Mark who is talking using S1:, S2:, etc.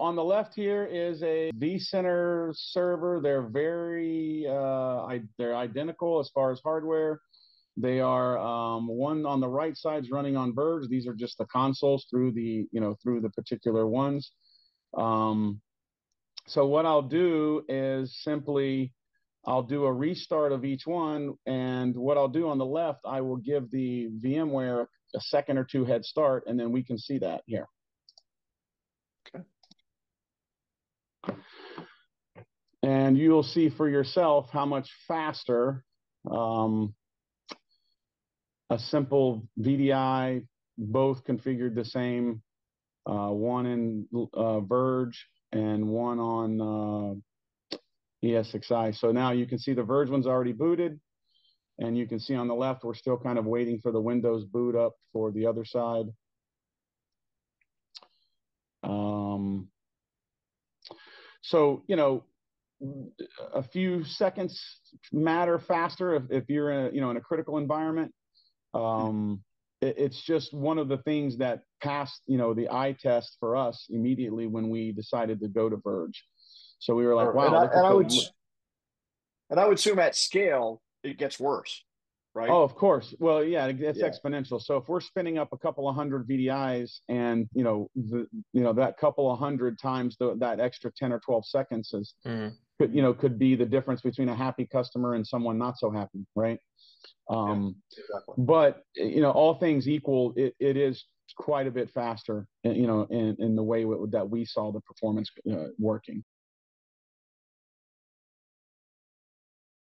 S1: On the left here is a vCenter server. They're very, uh, I, they're identical as far as hardware. They are um, one on the right side is running on Verge. These are just the consoles through the, you know, through the particular ones. Um, so what I'll do is simply, I'll do a restart of each one. And what I'll do on the left, I will give the VMware a second or two head start, and then we can see that here. And you'll see for yourself how much faster um, a simple VDI, both configured the same, uh, one in uh, Verge and one on uh, ESXi. So now you can see the Verge one's already booted. And you can see on the left, we're still kind of waiting for the Windows boot up for the other side. So, you know, a few seconds matter faster if, if you're in a, you know in a critical environment. Um, it, it's just one of the things that passed you know the eye test for us immediately when we decided to go to verge. So we were like wow
S2: and I, and I would and i would assume at scale it gets worse right?
S1: Oh of course. Well yeah it's yeah. exponential. So if we're spinning up a couple of hundred vdis and you know the you know that couple of hundred times the, that extra 10 or 12 seconds is mm could you know could be the difference between a happy customer and someone not so happy right? Um yeah, exactly. but you know all things equal it, it is quite a bit faster you know in, in the way that we saw the performance uh, working